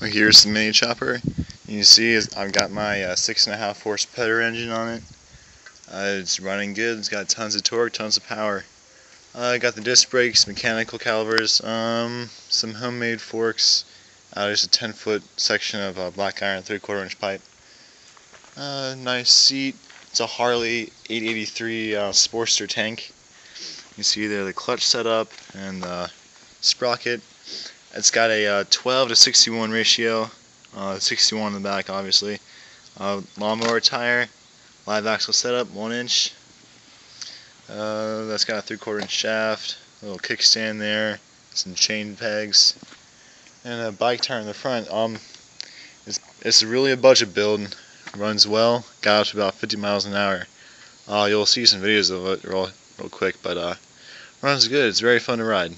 Here's the mini chopper. You see I've got my uh, six and a half horse Predator engine on it. Uh, it's running good. It's got tons of torque, tons of power. Uh, I got the disc brakes, mechanical calipers, um, some homemade forks. Uh, there's a 10 foot section of uh, black iron 3 quarter inch pipe. Uh, nice seat. It's a Harley 883 uh, Sportster tank. You see there the clutch setup and the sprocket. It's got a uh, 12 to 61 ratio, uh, 61 in the back obviously. Uh, lawnmower tire, live axle setup, 1 inch. Uh, that's got a 3 quarter inch shaft, a little kickstand there, some chain pegs, and a bike tire in the front. Um, it's, it's really a budget build, runs well, got up to about 50 miles an hour. Uh, you'll see some videos of it real, real quick, but uh, runs good, it's very fun to ride.